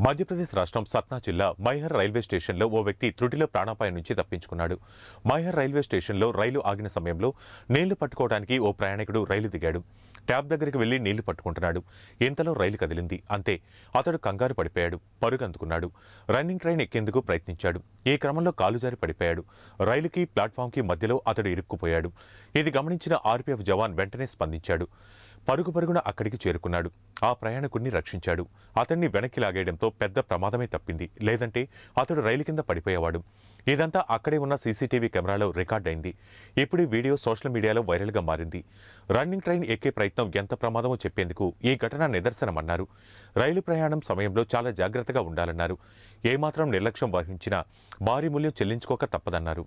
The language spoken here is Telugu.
మధ్యప్రదేశ్ రాష్ట్రం సత్నా జిల్లా మైహర్ రైల్వే స్టేషన్లో ఓ వ్యక్తి త్రుటిలో ప్రాణాపాయం నుంచి తప్పించుకున్నాడు. మైహర్ రైల్వే స్టేషన్లో రైలు ఆగిన సమయంలో నీళ్ళు పట్టుకోవడానికి ఓ ప్రయాణికుడు రైలు దిగాడు. ట్యాబ్ దగ్గరికి వెళ్ళి నీళ్ళు పట్టుకుంటున్నాడు. ఇంతలో రైలు కదిలింది. అంతే అతడు కంగారు పడిపోయాడు. పరుగు అందుకున్నాడు. రన్నింగ్ ట్రైన్ ఎక్కేందుకు ప్రయత్నించాడు. ఈ క్రమంలో కాలు జారి పడిపోయాడు. రైలుకి ప్లాట్ఫామ్కి మధ్యలో అతడు ఇరుక్కుపోయాడు. ఇది గమనించిన ఆర్పీఎఫ్ జవాన్ వెంటనే స్పందించాడు. పరుగు పరుగున అక్కడికి చేరుకున్నాడు. ఆ ప్రయాణికుడిని రక్షించాడు. అతన్ని వెనక్కి లాగేయడంతో పెద్ద ప్రమాదమే తప్పింది. లేదంటే అతడు రైలు కింద పడిపోయేవాడు. ఇదంతా అక్కడే ఉన్న సీసీటీవీ కెమెరాలో రికార్డ్ అయింది ఇప్పుడు వీడియో సోషల్ మీడియాలో వైరల్గా మారింది. రన్నింగ్ ట్రైన్ ఎక్కే ప్రయత్నం ఎంత ప్రమాదమో చెప్పేందుకు ఈ ఘటన నిదర్శనమన్నారు. రైలు ప్రయాణం సమయంలో చాలా జాగ్రత్తగా ఉండాలన్నారు. ఏమాత్రం నిర్లక్ష్యం వహించినా భారీ మూల్యం చెల్లించుకోక తప్పదన్నారు.